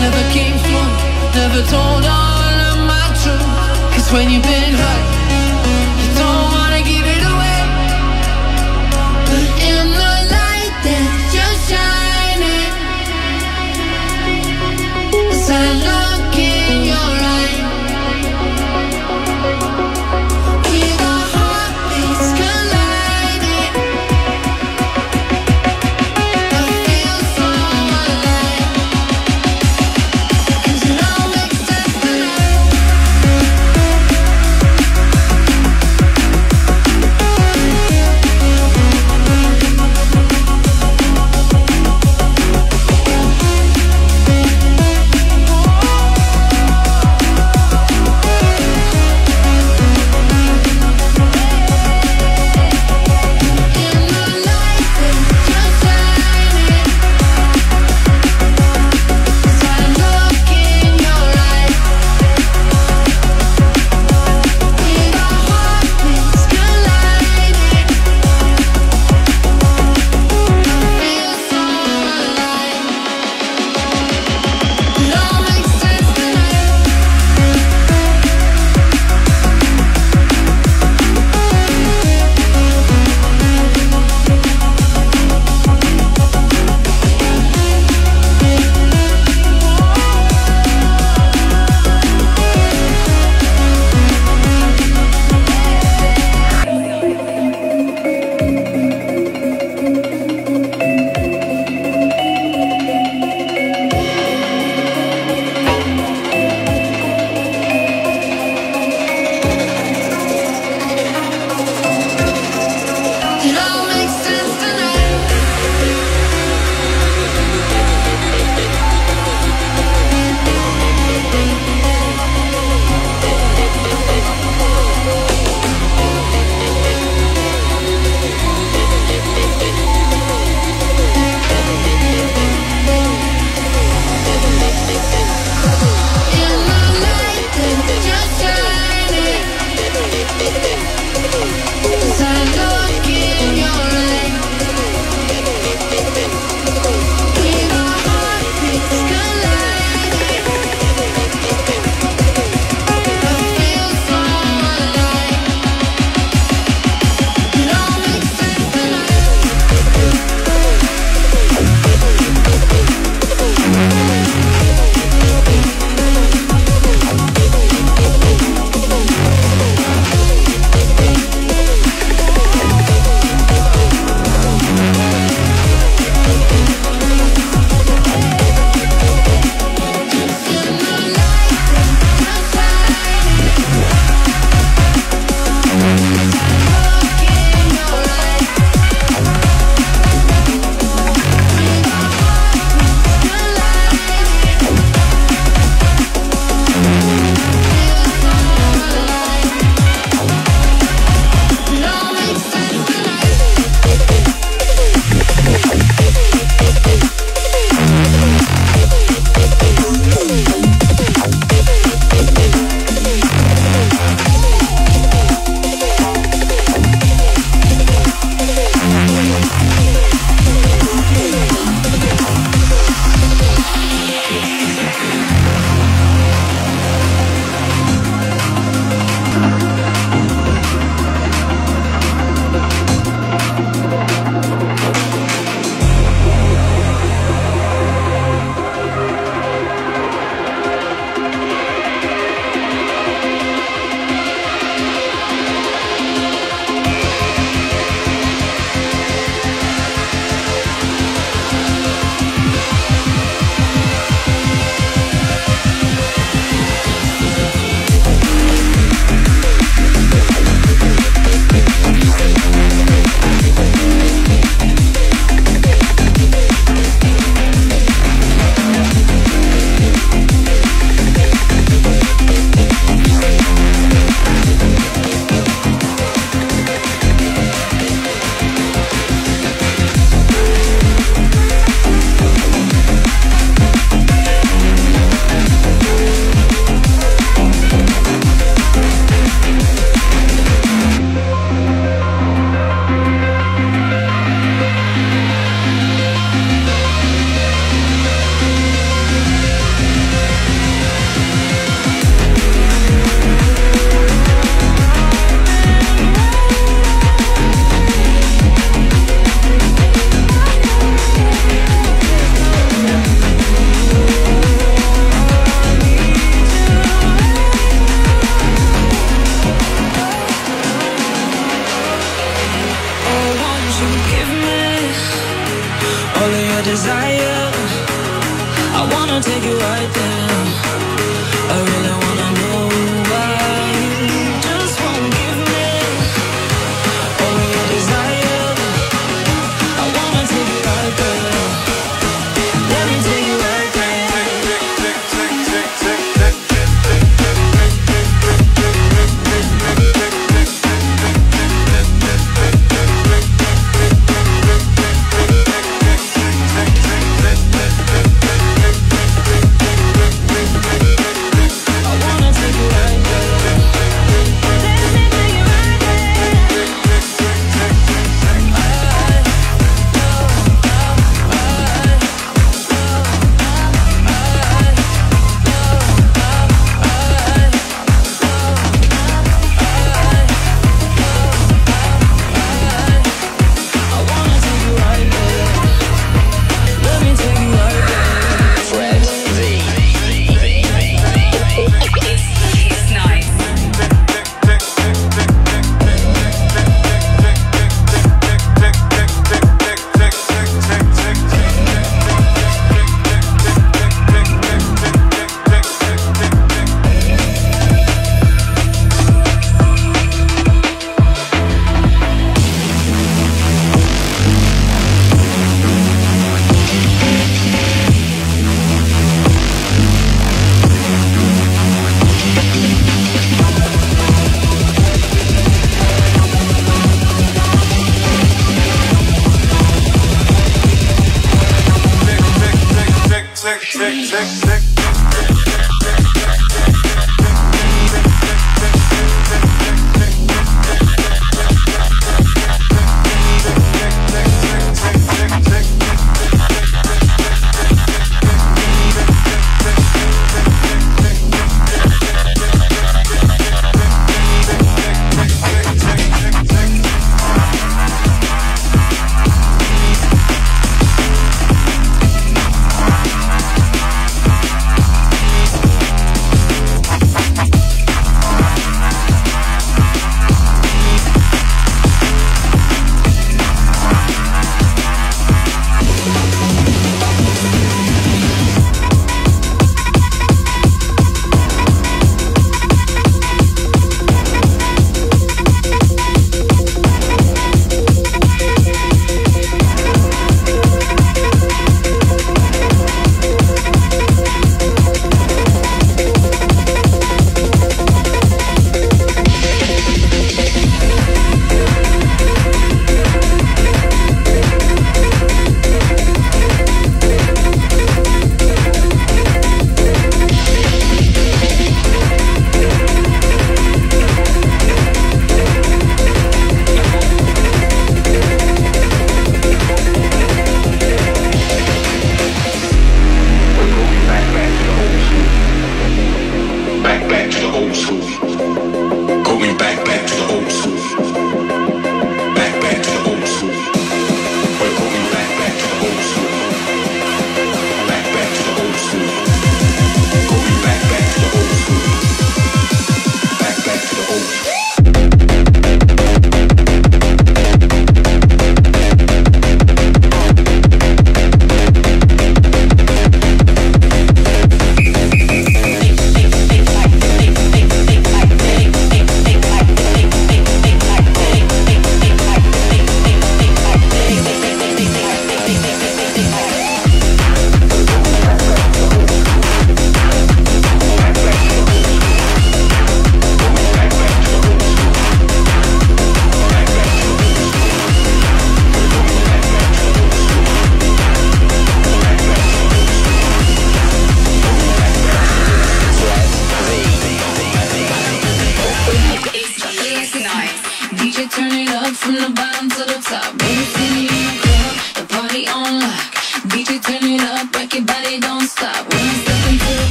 Never came through Never told all of my truth. Cause when you've been hurt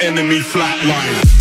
enemy flatline.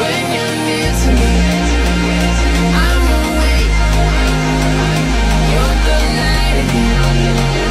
when you're near to me. I'm awake. You're the light in me.